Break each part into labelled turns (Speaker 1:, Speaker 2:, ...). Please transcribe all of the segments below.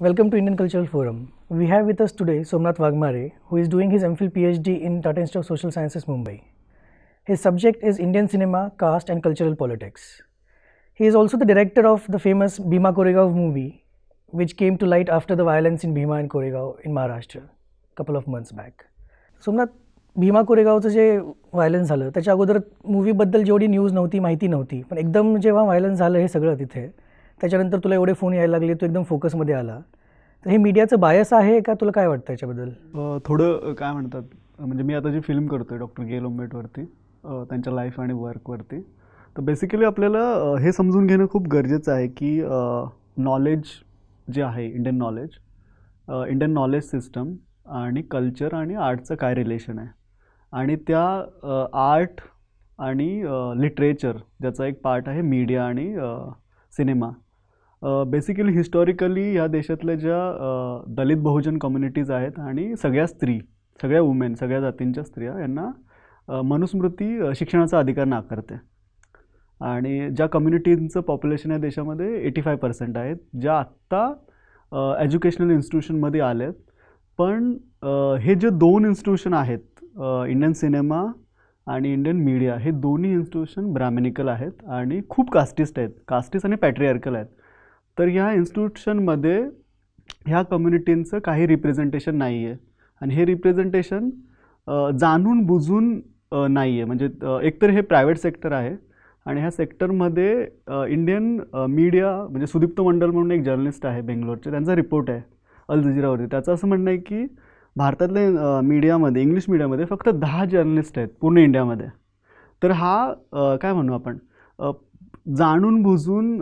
Speaker 1: Welcome to Indian Cultural Forum. We have with us today Somnath Wagmare, who is doing his MPhil PhD in Tata Institute of Social Sciences, Mumbai. His subject is Indian cinema, caste, and cultural politics. He is also the director of the famous Bhima Koregaon movie, which came to light after the violence in Bhima and Koregaon in Maharashtra a couple of months back. Somnath Bhima कोरेगावचं जे violence झालं त्याच्या अगोदर मूवीबद्दल जेवढी news नव्हती माहिती नव्हती पण एकदम जेव्हा व्हायलन्स झालं हे सगळं तिथे त्याच्यानंतर तुला एवढे फोन यायला लागले तू एकदम फोकसमध्ये आला. तर हे मीडियाचं बायस आहे का? तुला काय वाटतं याच्याबद्दल?
Speaker 2: थोडं काय म्हणतात म्हणजे मी आता जी फिल्म करतो आहे डॉक्टर गेल ओंबेटवरती त्यांच्या लाईफ आणि वर्कवरती तर बेसिकली आपल्याला हे समजून घेणं खूप गरजेचं आहे की नॉलेज जे आहे Indian knowledge Indian knowledge system आणि कल्चर आणि आर्टचं काय रिलेशन आहे? आणि त्या आर्ट आणि लिटरेचर ज्याचा एक पार्ट आहे मीडिया आणि सिनेमा बेसिकली हिस्टॉरिकली ह्या देशातल्या ज्या दलित बहुजन कम्युनिटीज आहेत आणि सगळ्या स्त्री सगळ्या वुमेन सगळ्या जातींच्या स्त्रिया यांना मनुस्मृती शिक्षणाचा अधिकार नाकारते. आणि ज्या कम्युनिटींचं पॉप्युलेशन या देशामध्ये एटी फाय पर्सेंट आहेत ज्या आत्ता एज्युकेशनल इन्स्टिट्यूशनमध्ये आल्यात पण हे जे दोन इन्स्टिट्यूशन आहेत इंडियन सिनेमा आणि इंडियन मीडिया हे दोन्ही इन्स्टिट्यूशन ब्राह्मणिकल आहेत आणि खूप कास्टिस्ट आहेत. कास्टिस्ट आणि पॅट्रियार्कल आहेत. तर ह्या इन्स्टिट्यूशनमध्ये ह्या कम्युनिटींचं काही रिप्रेझेंटेशन नाही आहे आणि हे रिप्रेझेंटेशन जाणून बुजून नाही आहे म्हणजे एकतर हे प्रायव्हेट सेक्टर आहे आणि ह्या सेक्टरमध्ये इंडियन मीडिया म्हणजे सुदीप्त मंडल म्हणून एक जर्नलिस्ट आहे बेंगलोरचे. त्यांचा रिपोर्ट आहे अल जजिरावरती त्याचं असं म्हणणं आहे की भारतातले मीडियामध्ये इंग्लिश मीडियामध्ये फक्त दहा जर्नलिस्ट आहेत पूर्ण इंडियामध्ये तर हा काय म्हणू आपण? जाणून बुजून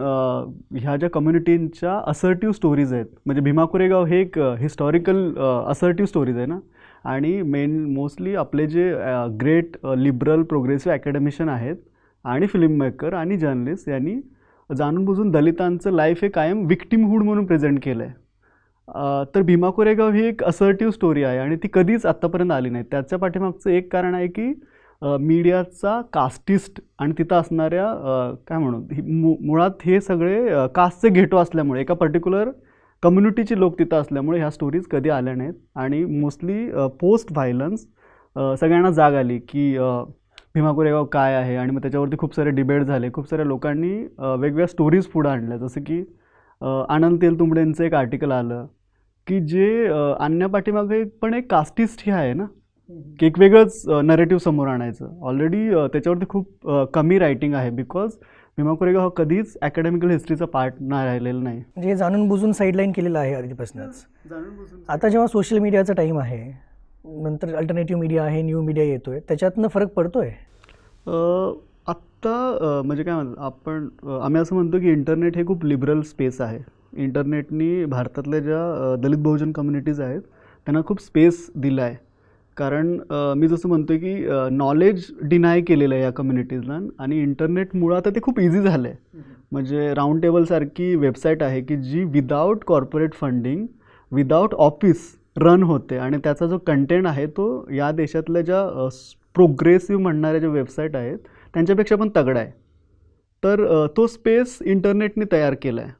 Speaker 2: ह्या ज्या कम्युनिटींच्या असर्टिव्ह स्टोरीज आहेत म्हणजे भीमा कोरेगाव हे एक हिस्टॉरिकल असर्टिव्ह स्टोरीज आहे ना? आणि मेन मोस्टली आपले जे ग्रेट लिबरल प्रोग्रेसिव्ह अकॅडमिशियन आहेत आणि फिल्म मेकर आणि जर्नलिस्ट यांनी जाणून बुजून दलितांचं लाईफ हे कायम विक्टिमहूड म्हणून प्रेझेंट केलं आहे तर भीमा कोरेगाव ही एक असर्टिव्ह स्टोरी आहे आणि ती कधीच आत्तापर्यंत आली नाही. त्याच्या पाठीमागचं एक कारण आहे की मीडियाचा कास्टिस्ट आणि तिथं असणाऱ्या काय म्हणू ही मु मुळात हे सगळे कास्टचे घेटो असल्यामुळे एका पर्टिक्युलर कम्युनिटीचे लोक तिथं असल्यामुळे ह्या स्टोरीज कधी आल्या नाहीत. आणि मोस्टली पोस्ट व्हायलन्स सगळ्यांना जाग आली की भीमा कोरेगाव काय आहे? आणि मग त्याच्यावरती खूप सारे डिबेट झाले. खूप साऱ्या लोकांनी वेगवेगळ्या स्टोरीज पुढं आणल्या. जसं की आनंद तेलतुंबडेंचं एक आर्टिकल आलं की जे अ, आणण्यापाठीमागे पण एक कास्टिस्ट हे आहे ना? की एक वेगळंच नरेटिव्ह समोर आणायचं. ऑलरेडी त्याच्यावरती खूप कमी रायटिंग आहे बिकॉज भीमा कोरेगाव हा कधीच अकॅडमिकल हिस्ट्रीचा पार्ट नाही राहिलेला नाही.
Speaker 1: म्हणजे जाणून बुजून साईडलाईन केलेलं आहे आधीपासूनच आता जेव्हा सोशल मीडियाचा टाईम आहे नंतर अल्टरनेटिव्ह मीडिया आहे न्यू मीडिया येतोय त्याच्यातनं फरक पडतोय?
Speaker 2: अ, आत्ता म्हणजे काय म्हणतात आपण आम्ही असं म्हणतो की इंटरनेट हे खूप लिबरल स्पेस आहे. इंटरनेटनी भारतातल्या ज्या दलित बहुजन कम्युनिटीज आहेत त्यांना खूप स्पेस दिला आहे कारण मी जसं म्हणतो की नॉलेज डिनाय केलेलं आहे या कम्युनिटीजला आणि इंटरनेटमुळं आता ते खूप इझी झालं आहे म्हणजे राऊंड टेबलसारखी वेबसाईट आहे की जी without corporate funding without office run होते आणि त्याचा जो कंटेंट आहे तो या देशातल्या ज्या प्रोग्रेसिव्ह म्हणणाऱ्या ज्या वेबसाईट आहेत त्यांच्यापेक्षा पण तगडा आहे. तर तो स्पेस इंटरनेटने तयार केला आहे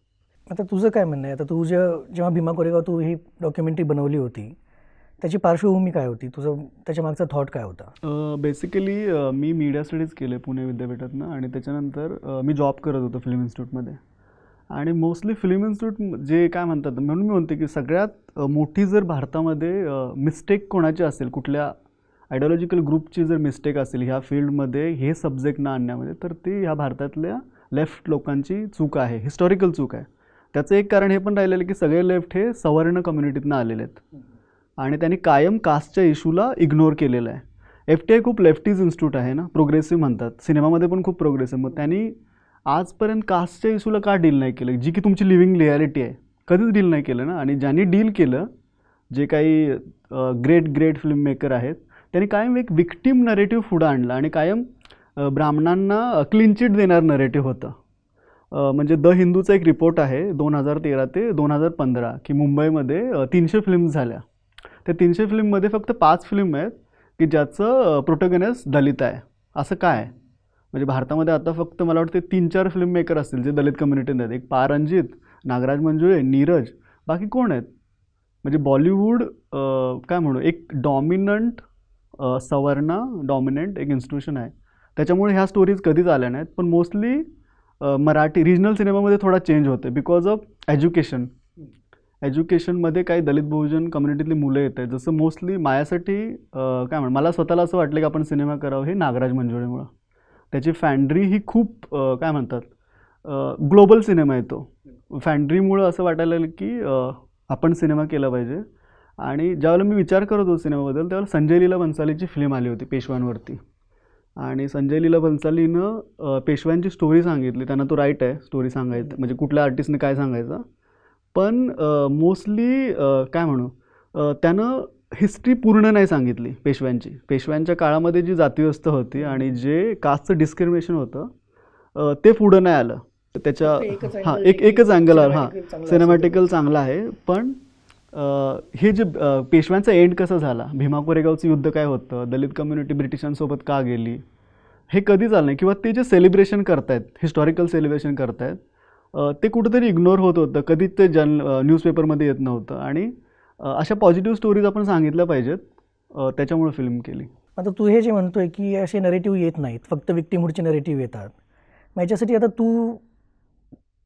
Speaker 1: आता तुझं काय म्हणणं आहे? आता तू जे जेव्हा भीमा कोरेगाव तू ही डॉक्युमेंटरी बनवली होती त्याची पार्श्वभूमी काय होती? तुझं त्याच्या मागचा थॉट काय होता?
Speaker 2: बेसिकली मी मीडिया स्टडीज केले पुणे विद्यापीठातनं आणि त्याच्यानंतर अ, मी जॉब करत होतो फिल्म इन्स्टिट्यूटमध्ये आणि मोस्टली फिल्म इन्स्टिट्यूट जे काय म्हणतात म्हणून मी म्हणते की सगळ्यात मोठी जर भारतामध्ये मिस्टेक कोणाची असेल कुठल्या आयडिओलॉजिकल ग्रुपची जर मिस्टेक असेल ह्या फील्डमध्ये हे सब्जेक्ट न आणण्यामध्ये तर ती ह्या भारतातल्या लेफ्ट लोकांची चूक आहे हिस्टॉरिकल चूक आहे. त्याचं एक कारण हे पण राहिलेलं की सगळे लेफ्ट हे सवर्ण कम्युनिटीतनं आलेले आहेत. आणि त्यांनी कायम कास्टच्या इशूला इग्नोर केलेला आहे. एफ टी आय खूप लेफ्टीज इन्स्टिट्यूट आहे ना? प्रोग्रेसिव्ह म्हणतात. सिनेमामध्ये पण खूप प्रोग्रेसिव्ह. मग त्यांनी आजपर्यंत कास्टच्या इशूला का डील नाही केलं? जी की तुमची लिव्हिंग रियालिटी आहे. कधीच डील नाही केलं ना? आणि ज्यांनी डील केलं जे काही ग्रेट ग्रेट फिल्म मेकर आहेत त्यांनी कायम एक विक्टिम नरेटिव्ह पुढं आणलं आणि कायम ब्राह्मणांना क्लीन चिट देणार नरेटिव्ह होतं. म्हणजे द हिंदूचा एक रिपोर्ट आहे दोन हजार तेरा ते दोन हजार पंधरा की मुंबईमध्ये तीनशे फिल्म्स झाल्या. त्या तीनशे फिल्ममध्ये फक्त पाच फिल्म आहेत की ज्याचं प्रोटोगनस दलित आहे. असं काय? आहे म्हणजे भारतामध्ये आता फक्त मला वाटते तीन चार फिल्म मेकर असतील जे दलित कम्युनिटीत आहेत. एक पा रणजित नागराज मंजुळे नीरज. बाकी कोण आहेत? म्हणजे बॉलिवूड काय म्हणू? एक डॉमिनंट सवर्णा डॉमिनंट एक इन्स्टिट्यूशन आहे. त्याच्यामुळे ह्या स्टोरीज कधीच आल्या नाहीत. पण मोस्टली मराठी रिजनल सिनेमामध्ये थोडा चेंज होते बिकॉज ऑफ एज्युकेशन एज्युकेशनमध्ये काही दलित बहुजन कम्युनिटीतली मुलं येत आहेत. जसं मोस्टली माझ्यासाठी काय म्हण मला स्वतःला असं वाटलं की आपण सिनेमा करावं हे नागराज मंजुळेमुळं. त्याची फॅन्ड्री ही खूप काय म्हणतात ग्लोबल सिनेमा आहे तो. फॅन्ड्रीमुळं असं वाटायला लागलं की आपण सिनेमा केला पाहिजे. आणि ज्यावेळेला मी विचार करत होतो सिनेमाबद्दल त्यावेळेला संजय लीला भन्सालीची फिल्म आली होती पेशव्यांवरती. आणि संजय लीला भन्सालीनं पेशव्यांची स्टोरी सांगितली. त्यांना तो राईट आहे स्टोरी सांगायचं. म्हणजे कुठल्या आर्टिस्टने काय सांगायचं. पण मोस्टली काय म्हणू त्यानं हिस्ट्री पूर्ण नाही सांगितली पेशव्यांची. पेशव्यांच्या काळामध्ये जी जातीव्यवस्था होती आणि जे कास्टचं डिस्क्रिमिनेशन होतं ते पुढं नाही आलं. त्याच्या हां एक एकच अँगल हां सिनेमॅटिकल चांगला आहे पण हे जे पेशव्यांचा एंड कसा झाला? भीमा कोरेगावचं युद्ध काय होतं? दलित कम्युनिटी ब्रिटिशांसोबत का गेली? हे कधी झालं नाही? किंवा ते जे सेलिब्रेशन करतायत हिस्टॉरिकल सेलिब्रेशन करतायत ते कुठंतरी इग्नोर होत होतं. कधीच ते जन न्यूजपेपरमध्ये येत नव्हतं. आणि अशा पॉझिटिव्ह स्टोरीज आपण सांगितल्या पाहिजेत. त्याच्यामुळे फिल्म केली.
Speaker 1: आता तू हे जे म्हणतोय की असे नरेटिव्ह येत नाहीत फक्त विक्टीमूडचे नरेटिव्ह येतात. मग याच्यासाठी आता तू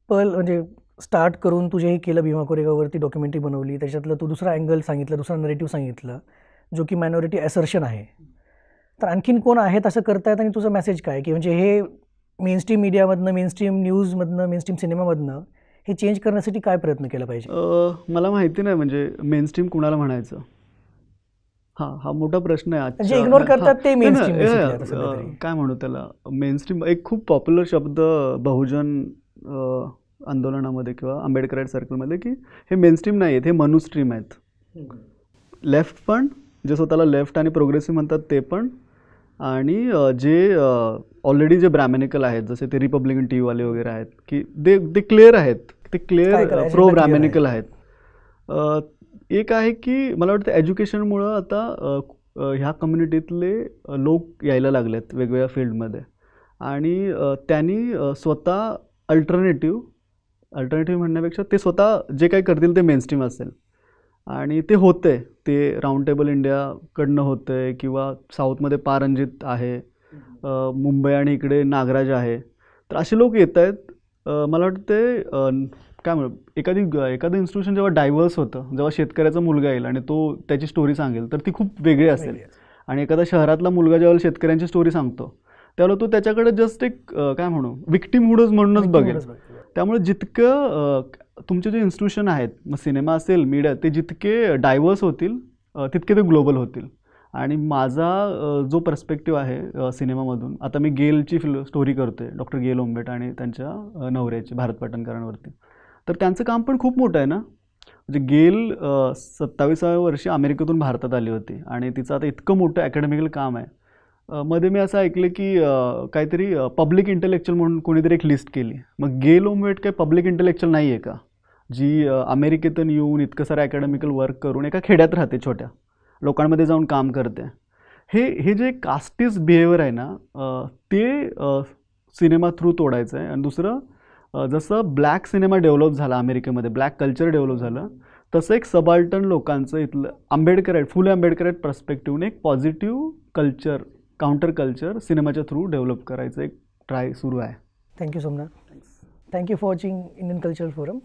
Speaker 1: पल म्हणजे स्टार्ट करून तुझे हे केलं भीमा कोरेगाववरती डॉक्युमेंटरी बनवली. त्याच्यातलं तू दुसरा अँगल सांगितलं दुसरा नरेटिव्ह सांगितलं जो की मायनॉरिटी ॲसर्शन आहे. तर आणखीन कोण आहेत असं करतायत आणि तुझं मेसेज काय? की म्हणजे हे मेनस्ट्रीम मीडियामधनं मेनस्ट्रीम न्यूजमधनं मेनस्ट्रीम सिनेमामधनं हे चेंज करण्यासाठी काय प्रयत्न केला पाहिजे?
Speaker 2: मला माहिती नाही म्हणजे मेनस्ट्रीम कुणाला म्हणायचं? हां हा मोठा प्रश्न आहे
Speaker 1: ignore करतात
Speaker 2: हां,
Speaker 1: ते.
Speaker 2: काय म्हणू त्याला? मेनस्ट्रीम एक खूप पॉप्युलर शब्द बहुजन आंदोलनामध्ये किंवा आंबेडकर सर्कलमध्ये की हे मेनस्ट्रीम नाही आहेत हे मनुस्ट्रीम आहेत. लेफ्ट पण जे स्वतःला लेफ्ट आणि प्रोग्रेसिव्ह म्हणतात ते पण आणि जे ऑलरेडी जे ब्रॅमेनिकल आहेत जसे ते रिपब्लिकन टी व्हीवाले वगैरे आहेत की ते ते क्लिअर आहेत. ते क्लिअर प्रो ब्रॅमेनिकल आहेत. एक आहे की मला वाटतं एज्युकेशनमुळं आता ह्या कम्युनिटीतले लोक यायला लागलेत वेगवेगळ्या फील्डमध्ये आणि त्यांनी स्वतः अल्टरनेटिव्ह अल्टरनेटिव्ह म्हणण्यापेक्षा ते स्वतः जे काही करतील ते मेनस्ट्रीम असेल. आणि ते होतंय. ते राऊंड टेबल इंडियाकडनं होतंय किंवा साऊथमध्ये पारंजित आहे. मुंबई आणि इकडे नागराज आहे. तर असे लोक येत आहेत. मला वाटतं ते काय म्हणू एखादी एखादं इन्स्टिट्यूशन जेव्हा डायव्हर्स होतं जेव्हा शेतकऱ्याचा मुलगा येईल आणि तो त्याची स्टोरी सांगेल तर ती खूप वेगळी असेल. आणि एखादा शहरातला मुलगा ज्यावेळेला शेतकऱ्यांची स्टोरी सांगतो त्यावेळेला तो त्याच्याकडे जस्ट एक काय म्हणू विक्टीमहुडच म्हणूनच बघेल. त्यामुळे जितकं तुमचे जे इन्स्टिट्यूशन आहेत मग सिनेमा असेल मीडिया ते जितके डायव्हर्स होतील तितके ते ग्लोबल होतील. आणि माझा जो पर्स्पेक्टिव्ह आहे सिनेमामधून आता मी गेलची फिल स्टोरी करतोय डॉक्टर गेल ओंबेट आणि त्यांच्या नवऱ्याचे नवऱ्याची भारत पाटणकरांवरती. तर त्यांचं काम पण खूप मोठं आहे ना? म्हणजे गेल सत्तावीसाव्या वर्षी अमेरिकेतून भारतात आली होती आणि तिचं आता इतकं मोठं अकॅडमिकल काम आहे. मध्ये मी असं ऐकलं की काहीतरी पब्लिक इंटेलेक्च्युअल म्हणून कोणीतरी एक लिस्ट केली. मग गेल ओमवेट काही पब्लिक इंटेलेक्च्युअल नाही आहे का? जी अमेरिकेतून येऊन इतकं सारं अकॅडमिकल वर्क करून एका खेड्यात राहते छोट्या. लोकांमध्ये जाऊन काम करते. हे हे जे कास्टिस बिहेवियर आहे ना ते सिनेमा थ्रू तोडायचं आहे. आणि दुसरं जसं ब्लॅक सिनेमा डेव्हलप झाला अमेरिकेमध्ये ब्लॅक कल्चर डेव्हलप झालं तसं एक सबाल्टन लोकांचं इथलं आंबेडकर आहेत फुले आंबेडकर आहेत पर्स्पेक्टिव्हने एक पॉझिटिव्ह कल्चर काउंटर कल्चर सिनेमाच्या थ्रू डेव्हलप करायचं एक ट्राय सुरू आहे.
Speaker 1: Thank you Somnath thank you for watching Indian cultural forum